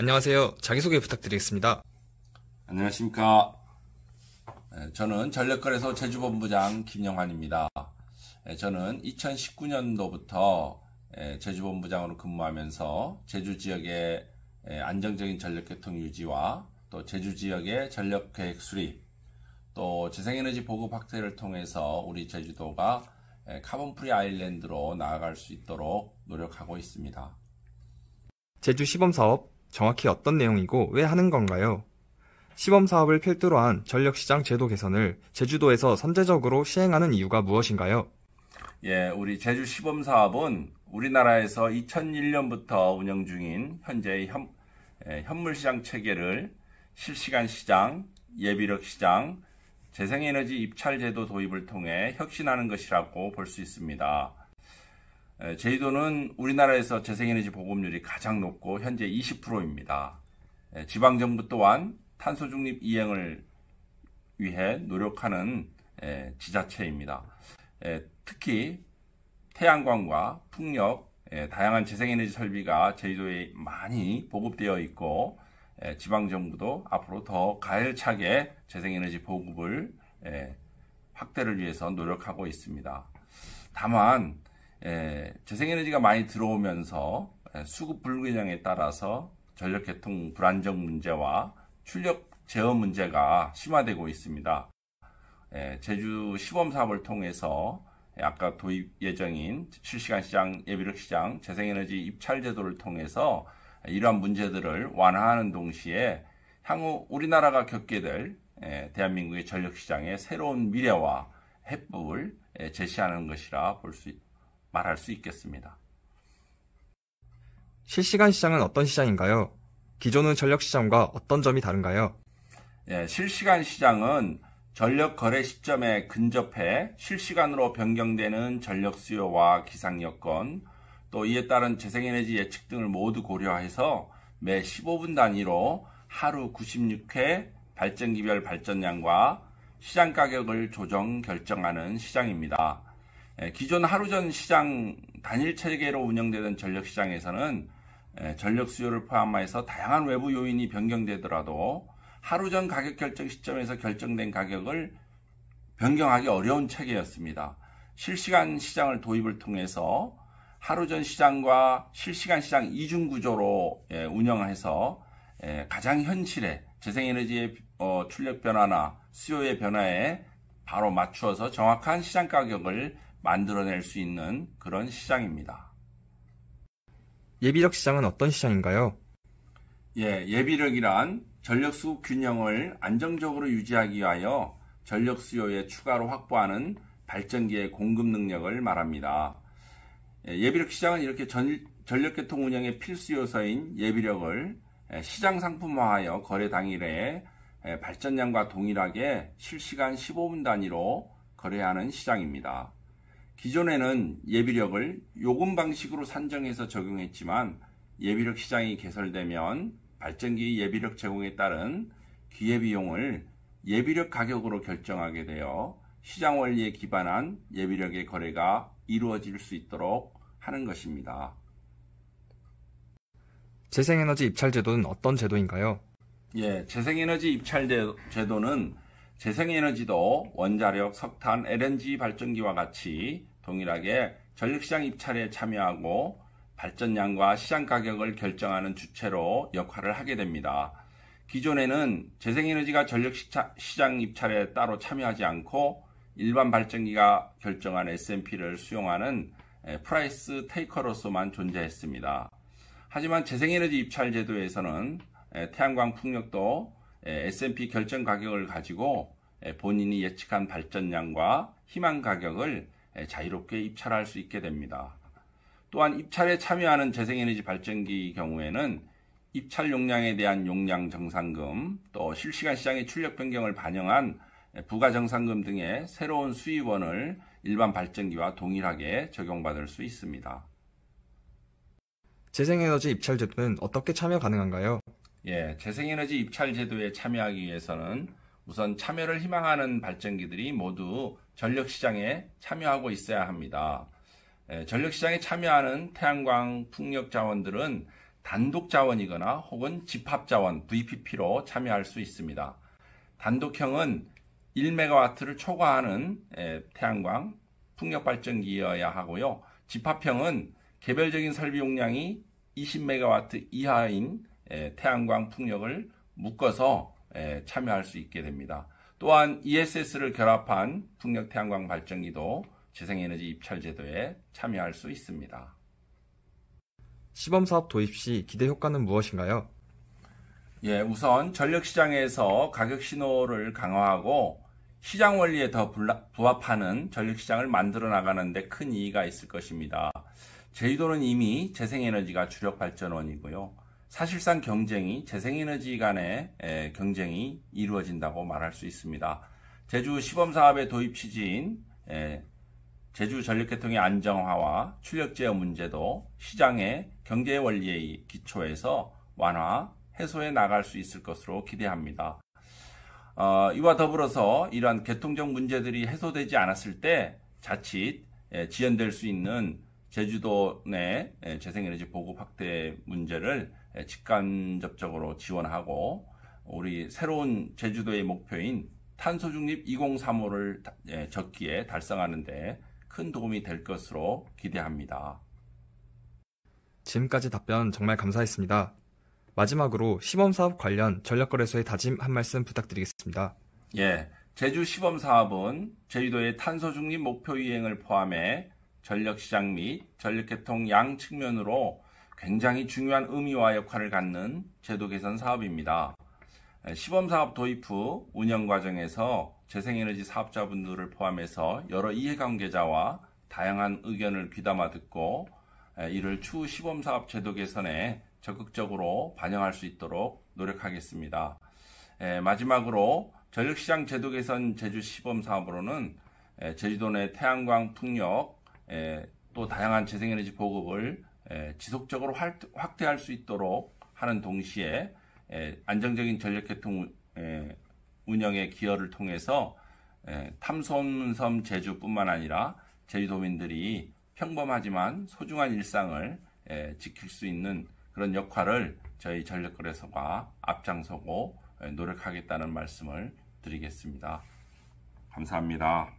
안녕하세요. 자기소개 부탁드리겠습니다. 안녕하십니까. 예, 저는 전력거래소 제주본부장 김영환입니다. 예, 저는 2019년도부터 예, 제주본부장으로 근무하면서 제주 지역의 안정적인 전력계통 유지와 또 제주 지역의 전력 계획 수립, 또 재생에너지 보급 확대를 통해서 우리 제주도가 Carbon Free Island로 나아갈 수 있도록 노력하고 있습니다. 제주 시범 사업 정확히 어떤 내용이고 왜 하는 건가요? 시범 사업을 필두로 한 전력시장 제도 개선을 제주도에서 선제적으로 시행하는 이유가 무엇인가요? 예, 우리 제주 시범 사업은 우리나라에서 2001년부터 운영 중인 현재의 현, 예, 현물시장 체계를 실시간 시장, 예비력 시장, 재생에너지 입찰 제도 도입을 통해 혁신하는 것이라고 볼 수 있습니다. 제주도는 우리나라에서 재생에너지 보급률이 가장 높고 현재 20%입니다. 지방정부 또한 탄소 중립 이행을 위해 노력하는 지자체입니다. 특히 태양광과 풍력, 다양한 재생에너지 설비가 제주도에 많이 보급되어 있고 지방정부도 앞으로 더 가열차게 재생에너지 보급을 확대를 위해서 노력하고 있습니다. 다만 재생에너지가 많이 들어오면서 수급 불균형에 따라서 전력계통 불안정 문제와 출력 제어 문제가 심화되고 있습니다. 제주 시범 사업을 통해서 아까 도입 예정인 실시간 시장, 예비력 시장, 재생에너지 입찰 제도를 통해서 이러한 문제들을 완화하는 동시에 향후 우리나라가 겪게 될 대한민국의 전력 시장의 새로운 미래와 해법을 제시하는 것이라 볼 수 말할 수 있겠습니다. 실시간 시장은 어떤 시장인가요? 기존의 전력 시장과 어떤 점이 다른가요? 예, 실시간 시장은 전력 거래 시점에 근접해 실시간으로 변경되는 전력 수요와 기상 여건, 또 이에 따른 재생에너지 예측 등을 모두 고려해서 매 15분 단위로 하루 96회 발전기별 발전량과 시장 가격을 조정 결정하는 시장입니다. 기존 하루 전 시장 단일 체계로 운영되던 전력 시장에서는 전력 수요를 포함해서 다양한 외부 요인이 변경되더라도 하루 전 가격 결정 시점에서 결정된 가격을 변경하기 어려운 체계였습니다. 실시간 시장을 도입을 통해서 하루 전 시장과 실시간 시장 이중 구조로 예, 운영해서 예, 가장 현실의 재생에너지의 어, 출력 변화나 수요의 변화에 바로 맞추어서 정확한 시장 가격을 만들어낼 수 있는 그런 시장입니다. 예비력 시장은 어떤 시장인가요? 예, 예비력이란 전력 수급 균형을 안정적으로 유지하기 위하여 전력 수요에 추가로 확보하는 발전기의 공급 능력을 말합니다. 예, 예비력 시장은 이렇게 전, 전력계통 운영의 필수 요소인 예비력을 예, 시장 상품화하여 거래 당일에 예, 발전량과 동일하게 실시간 15분 단위로 거래하는 시장입니다. 기존에는 예비력을 요금 방식으로 산정해서 적용했지만 예비력 시장이 개설되면 발전기 예비력 제공에 따른 기회비용을 예비력 가격으로 결정하게 되어 시장 원리에 기반한 예비력의 거래가 이루어질 수 있도록 하는 것입니다. 재생에너지 입찰 제도는 어떤 제도인가요? 예, 재생에너지 입찰 제도는 재생에너지도 원자력, 석탄, LNG 발전기와 같이 동일하게 전력시장 입찰에 참여하고 발전량과 시장 가격을 결정하는 주체로 역할을 하게 됩니다. 기존에는 재생에너지가 전력시장 입찰에 따로 참여하지 않고 일반 발전기가 결정한 SMP를 수용하는 price taker로서만 존재했습니다. 하지만 재생에너지 입찰 제도에서는 태양광 풍력도 SMP 결정 가격을 가지고 본인이 예측한 발전량과 희망 가격을 자유롭게 입찰할 수 있게 됩니다. 또한 입찰에 참여하는 재생에너지 발전기 경우에는 입찰 용량에 대한 용량 정상금, 또 실시간 시장의 출력 변경을 반영한 부가 정상금 등의 새로운 수입원을 일반 발전기와 동일하게 적용받을 수 있습니다. 재생에너지 입찰 제도는 어떻게 참여 가능한가요? 예, 재생에너지 입찰 제도에 참여하기 위해서는 우선 참여를 희망하는 발전기들이 모두 전력 시장에 참여하고 있어야 합니다. 예, 전력 시장에 참여하는 태양광 풍력 자원들은 단독 자원이거나 혹은 집합 자원 VPP로 참여할 수 있습니다. 단독형은 1메가와트를 초과하는 에, 태양광 풍력 발전기여야 하고요. 집합형은 개별적인 설비 용량이 20메가와트 이하인 에, 태양광 풍력을 묶어서 에, 참여할 수 있게 됩니다. 또한 ESS를 결합한 풍력 태양광 발전기도 재생에너지 입찰 제도에 참여할 수 있습니다. 시범 사업 도입 시 기대 효과는 무엇인가요? 예, 우선 전력 시장에서 가격 신호를 강화하고 시장 원리에 더 부합하는 전력 시장을 만들어 나가는 데 큰 이의가 있을 것입니다. 제주도는 이미 재생에너지가 주력 발전원이고요. 사실상 경쟁이 재생에너지 간의 경쟁이 이루어진다고 말할 수 있습니다. 제주 시범사업의 도입 취지인 제주 전력계통의 안정화와 출력 제어 문제도 시장의 경제 원리의 기초에서 완화, 해소해 나갈 수 있을 것으로 기대합니다. 어, 이와 더불어서 이러한 개통적 문제들이 해소되지 않았을 때 자칫 지연될 수 있는 제주도 내 재생에너지 보급 확대 문제를 직간접적으로 지원하고 우리 새로운 제주도의 목표인 탄소 중립 2035를 적기에 달성하는데 큰 도움이 될 것으로 기대합니다. 지금까지 답변 정말 감사했습니다. 마지막으로 시범사업 관련 전력거래소의 다짐 한 말씀 부탁드리겠습니다. 예, 제주 시범사업은 제주도의 탄소 중립 목표 이행을 포함해 전력시장 및 전력계통 양 측면으로 굉장히 중요한 의미와 역할을 갖는 제도 개선 사업입니다. 시범 사업 도입 후 운영 과정에서 재생에너지 사업자분들을 포함해서 여러 이해관계자와 다양한 의견을 귀담아 듣고 이를 추후 시범 사업 제도 개선에 적극적으로 반영할 수 있도록 노력하겠습니다. 마지막으로 전력시장 제도 개선 제주 시범 사업으로는 제주도 내 태양광 풍력 또 다양한 재생에너지 보급을 지속적으로 확대할 수 있도록 하는 동시에 안정적인 전력계통 운영의 기여를 통해서 탐솜섬 제주뿐만 아니라 제주도민들이 평범하지만 소중한 일상을 지킬 수 있는 그런 역할을 저희 전력거래소가 앞장서고 노력하겠다는 말씀을 드리겠습니다. 감사합니다.